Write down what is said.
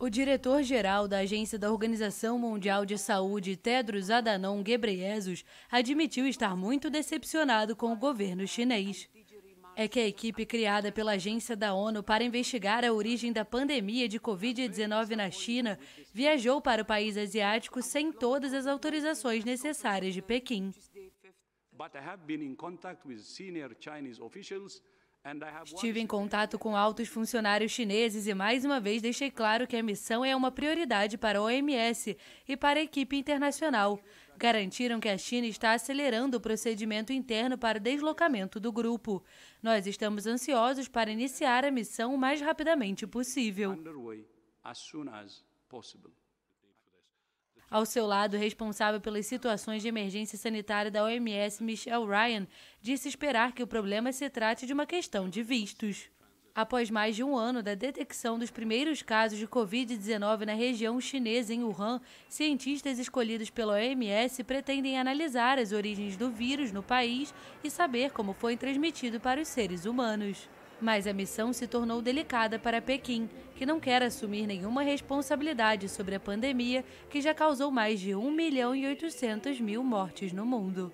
O diretor-geral da Agência da Organização Mundial de Saúde, Tedros Adhanom Ghebreyesus, admitiu estar muito decepcionado com o governo chinês. É que a equipe criada pela agência da ONU para investigar a origem da pandemia de Covid-19 na China viajou para o país asiático sem todas as autorizações necessárias de Pequim. Estive em contato com altos funcionários chineses e mais uma vez deixei claro que a missão é uma prioridade para a OMS e para a equipe internacional. Garantiram que a China está acelerando o procedimento interno para o deslocamento do grupo. Nós estamos ansiosos para iniciar a missão o mais rapidamente possível. Ao seu lado, responsável pelas situações de emergência sanitária da OMS, Michelle Ryan, disse esperar que o problema se trate de uma questão de vistos. Após mais de um ano da detecção dos primeiros casos de Covid-19 na região chinesa em Wuhan, cientistas escolhidos pela OMS pretendem analisar as origens do vírus no país e saber como foi transmitido para os seres humanos. Mas a missão se tornou delicada para Pequim, que não quer assumir nenhuma responsabilidade sobre a pandemia que já causou mais de 1 milhão e 800 mil mortes no mundo.